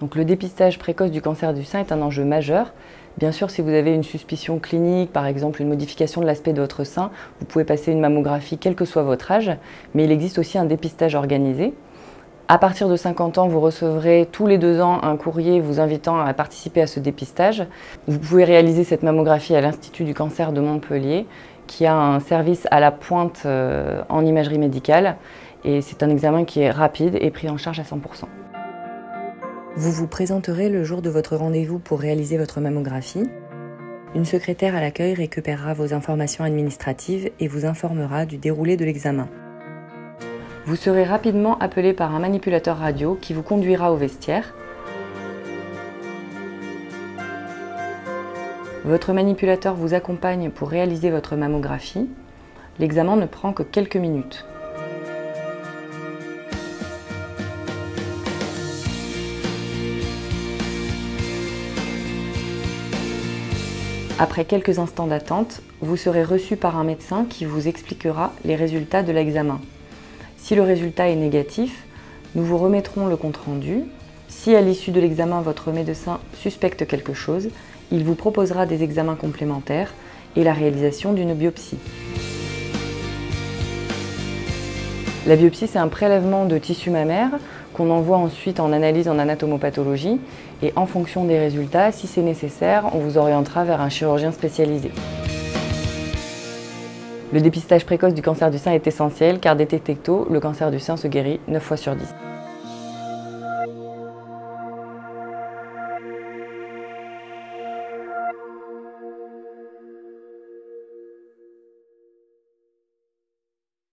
Donc le dépistage précoce du cancer du sein est un enjeu majeur. Bien sûr, si vous avez une suspicion clinique, par exemple une modification de l'aspect de votre sein, vous pouvez passer une mammographie quel que soit votre âge, mais il existe aussi un dépistage organisé. À partir de 50 ans, vous recevrez tous les deux ans un courrier vous invitant à participer à ce dépistage. Vous pouvez réaliser cette mammographie à l'Institut du cancer de Montpellier, qui a un service à la pointe euh, en imagerie médicale. Et c'est un examen qui est rapide et pris en charge à 100%. Vous vous présenterez le jour de votre rendez-vous pour réaliser votre mammographie. Une secrétaire à l'accueil récupérera vos informations administratives et vous informera du déroulé de l'examen. Vous serez rapidement appelé par un manipulateur radio qui vous conduira au vestiaire. Votre manipulateur vous accompagne pour réaliser votre mammographie. L'examen ne prend que quelques minutes. Après quelques instants d'attente, vous serez reçu par un médecin qui vous expliquera les résultats de l'examen. Si le résultat est négatif, nous vous remettrons le compte-rendu. Si à l'issue de l'examen, votre médecin suspecte quelque chose, il vous proposera des examens complémentaires et la réalisation d'une biopsie. La biopsie, c'est un prélèvement de tissu mammaire qu'on envoie ensuite en analyse en anatomopathologie et en fonction des résultats, si c'est nécessaire, on vous orientera vers un chirurgien spécialisé. Le dépistage précoce du cancer du sein est essentiel car détecté tôt, le cancer du sein se guérit 9 fois sur 10.